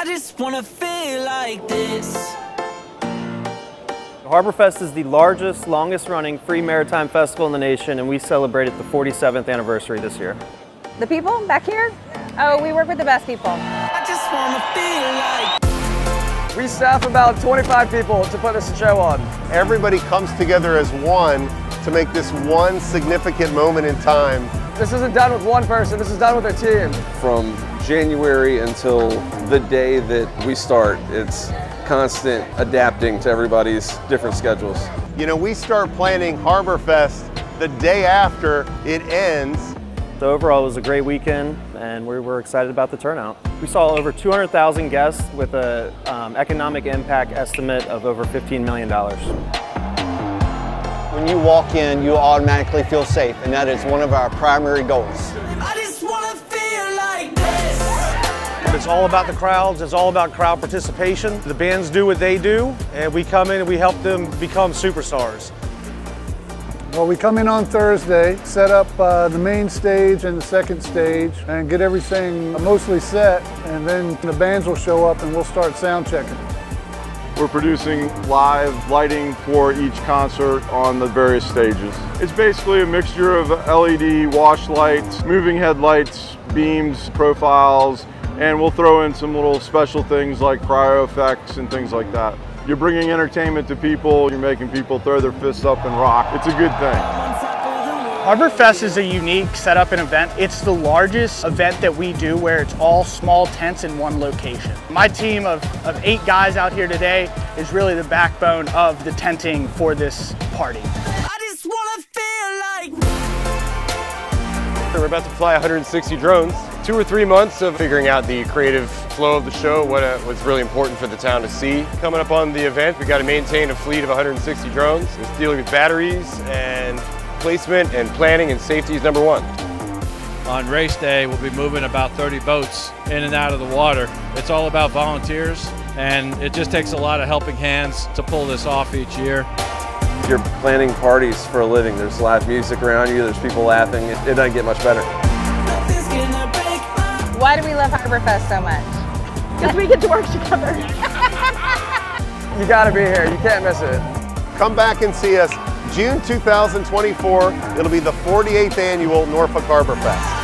I just wanna feel like this. Harborfest is the largest, longest running free maritime festival in the nation and we celebrated the 47th anniversary this year. The people back here? Oh, we work with the best people. I just wanna feel like We staff about 25 people to put this show on. Everybody comes together as one to make this one significant moment in time. This isn't done with one person, this is done with a team. From January until the day that we start, it's constant adapting to everybody's different schedules. You know, we start planning Harborfest the day after it ends. So overall, it was a great weekend, and we were excited about the turnout. We saw over 200,000 guests with an um, economic impact estimate of over $15 million. When you walk in, you automatically feel safe, and that is one of our primary goals. I just wanna feel like this. It's all about the crowds, it's all about crowd participation. The bands do what they do, and we come in and we help them become superstars. Well, we come in on Thursday, set up uh, the main stage and the second stage, and get everything mostly set, and then the bands will show up and we'll start sound checking. We're producing live lighting for each concert on the various stages. It's basically a mixture of LED wash lights, moving headlights, beams, profiles, and we'll throw in some little special things like cryo effects and things like that. You're bringing entertainment to people, you're making people throw their fists up and rock. It's a good thing. Harborfest is a unique setup and event. It's the largest event that we do where it's all small tents in one location. My team of, of eight guys out here today is really the backbone of the tenting for this party. I just wanna feel like We're about to fly 160 drones. Two or three months of figuring out the creative flow of the show, what uh, was really important for the town to see. Coming up on the event, we got to maintain a fleet of 160 drones. It's dealing with batteries and placement and planning and safety is number one. On race day, we'll be moving about 30 boats in and out of the water. It's all about volunteers, and it just takes a lot of helping hands to pull this off each year. You're planning parties for a living. There's live music around you, there's people laughing. It, it doesn't get much better. nothing's gonna break my Why do we love Harborfest so much? Because we get to work together. You gotta be here, you can't miss it. Come back and see us June 2024. It'll be the 48th annual Norfolk Harborfest.